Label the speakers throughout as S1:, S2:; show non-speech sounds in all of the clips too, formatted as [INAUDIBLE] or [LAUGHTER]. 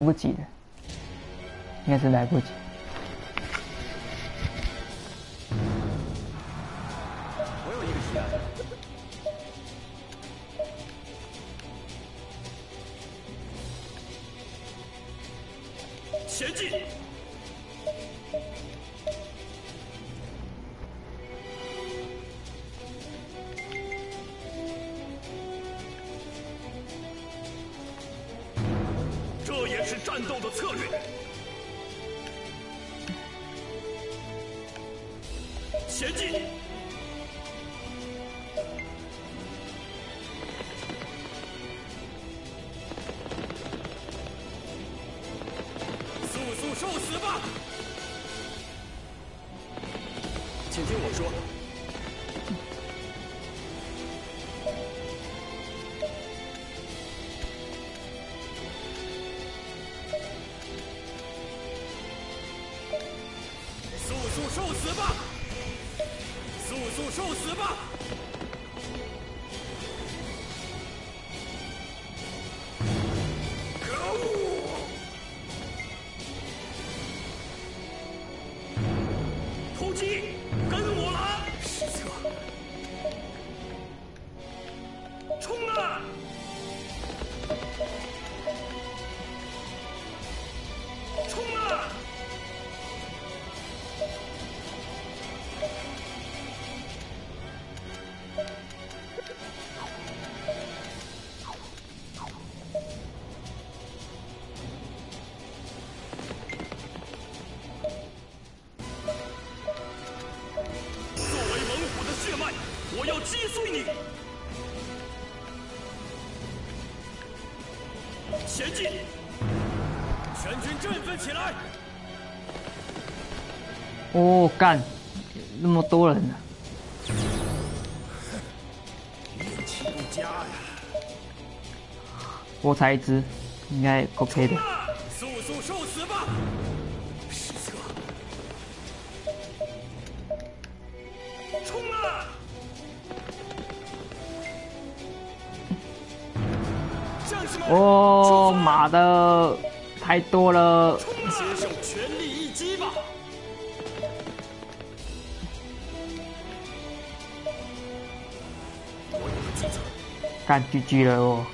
S1: 不及的，应该是来不及。
S2: 战斗的策略。受死吧！速速受死吧！可恶！突击，跟我来！失策！冲啊！振奋起来！
S1: 哦，干，那么多人呢、
S2: 运气不佳呀！
S1: 我才一只，应该 OK 的。
S2: 啊！速速受死吧！失策！冲啊！
S1: 哦，
S2: 出发
S1: 妈的，太多了。
S2: 冲啊！接受全力一击吧！
S1: 干 GG 了哦。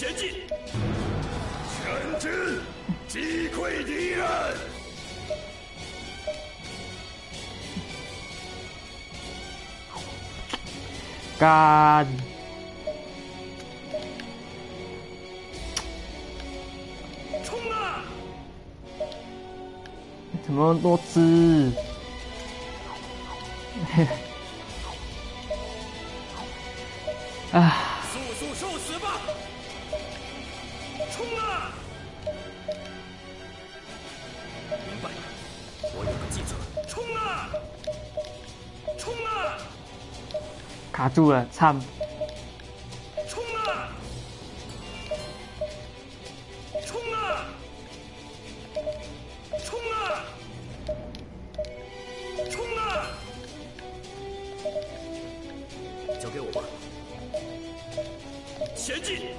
S2: 前进！全军击溃敌人！
S1: 干，
S2: 冲啊！
S1: 怎么多只？啊，
S2: 速速受死吧！冲啊！明白了，我有个计策。冲啊！冲啊！
S1: 卡住了，惨！
S2: 冲啊！冲啊！冲啊！冲啊！交给我吧。前进！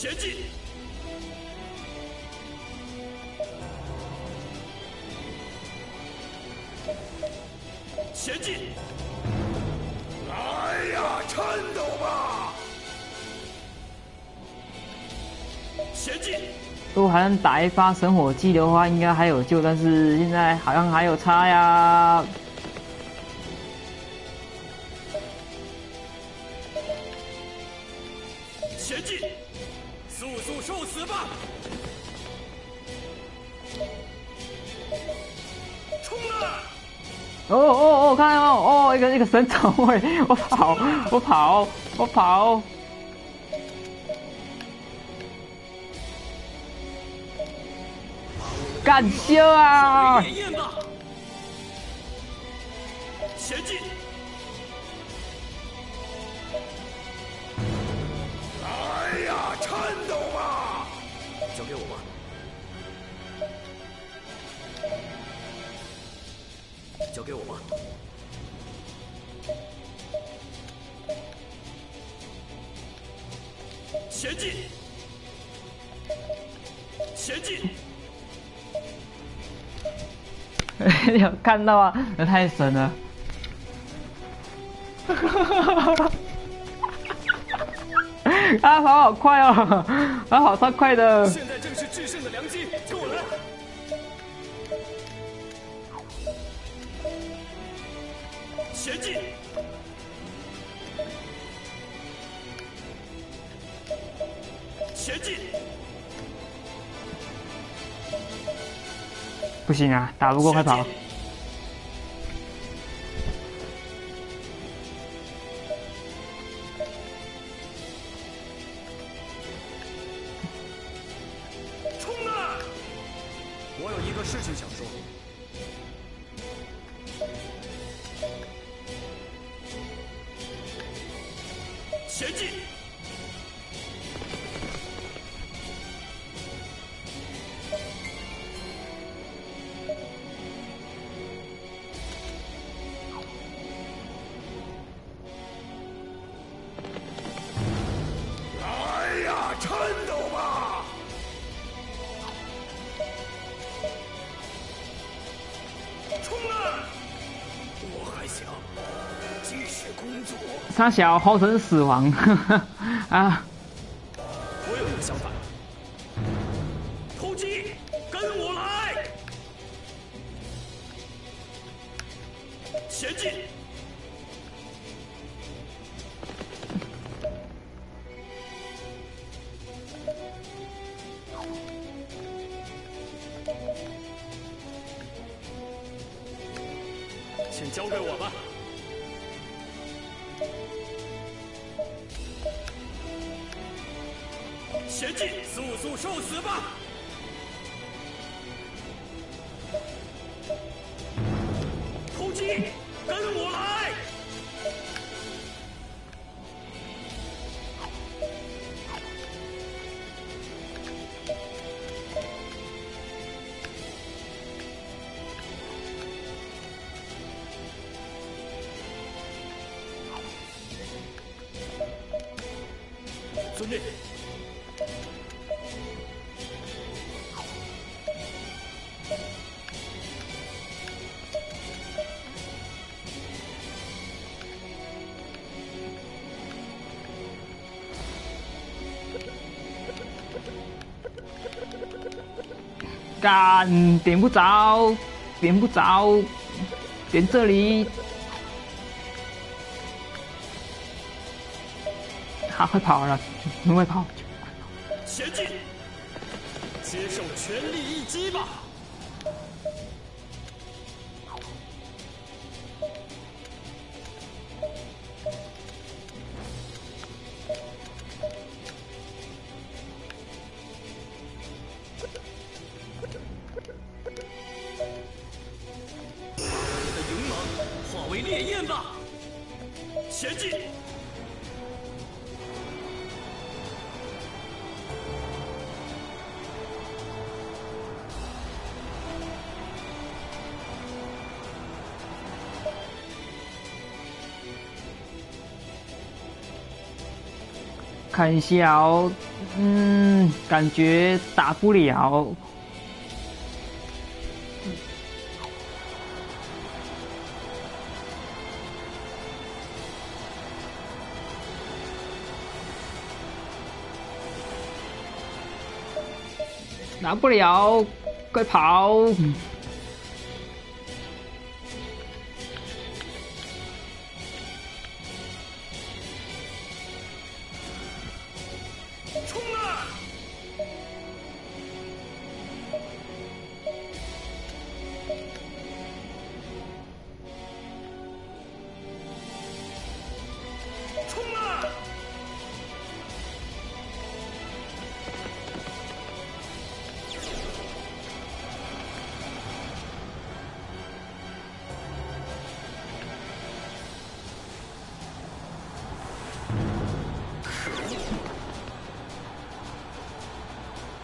S2: 前进！前进！来呀，颤抖吧！前进！
S1: 如果还能打一发神火技的话，应该还有救，但是现在好像还有差呀。哦哦哦，看到哦，一个一个神走位，我跑，我跑，我跑。
S2: 把我们
S1: 干笑啊！
S2: 前进！前进！前进！
S1: 有 [LAUGHS] 看到啊？那太神了！[LAUGHS] 啊跑好快哦，[LAUGHS] 啊跑超快的。
S2: 现在正是制胜的良机，跟我来！前进！前进！
S1: 不行啊，打不过快跑！
S2: 冲啊！我有一个事情想说。前进！冲啊！我还想继续工作。
S1: 傻笑，好生死亡 [LAUGHS] 啊！
S2: 我有一个想法，突击，跟我来！前进！交给我吧。贤弟，速速受死吧！遵命。
S1: 干点不着，点不着，点这里。他快跑了，很会跑。
S2: 前进，接受全力一击吧！
S1: 看一下哦，嗯，感觉打不了。打不了，快跑！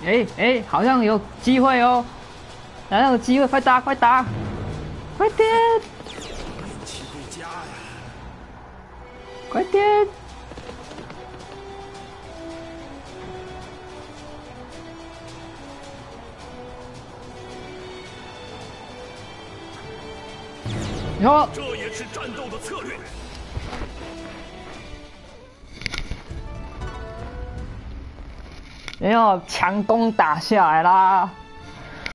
S1: 哎哎，好像有机会哦，好像有机会，快打快打，快点！
S3: 气回家呀！
S1: 快点！哟，
S2: 这也是战斗的策略。
S1: 没有强攻打下来啦！